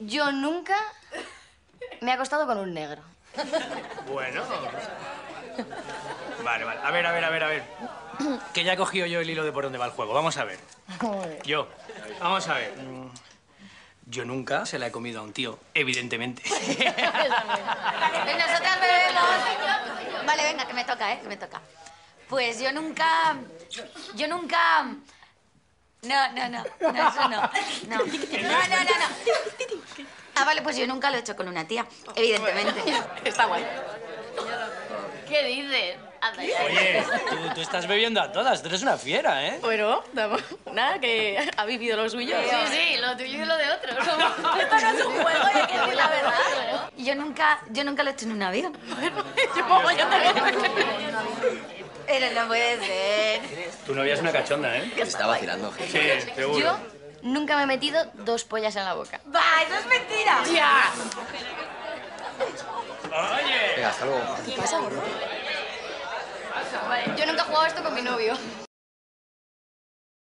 Yo nunca me he acostado con un negro. Bueno. Vale, vale. A ver, a ver, a ver, a ver. Que ya he cogido yo el hilo de por dónde va el juego. Vamos a ver. Yo. Vamos a ver. Mm, Yo nunca se la he comido a un tío, evidentemente. Nosotras bebemos. Vale, venga, que me toca, ¿eh? Que me toca. Pues yo nunca... Yo nunca... No, no, no. No, eso no. No, no, no, no. no. Ah, vale, pues yo nunca lo he hecho con una tía, evidentemente. Está guay. ¿Qué dices? Anda ya. Oye, tú, tú estás bebiendo a todas. Tú eres una fiera, ¿eh? Bueno, nada, que ha vivido lo suyo. Sí, sí, lo tuyo y lo de otros. Esto no es un juego, hay que decir la verdad. Yo nunca, yo nunca lo he hecho en un avión. Yo, yo también. Pero no puede ser. Tu novia es una cachonda, ¿eh? Se está vacilando, gente. Sí, seguro. Yo nunca me he metido dos pollas en la boca. ¡Va, eso es mentira! ¡Ya! Oye. Venga, hasta luego. Vale, yo nunca he jugado esto con mi novio.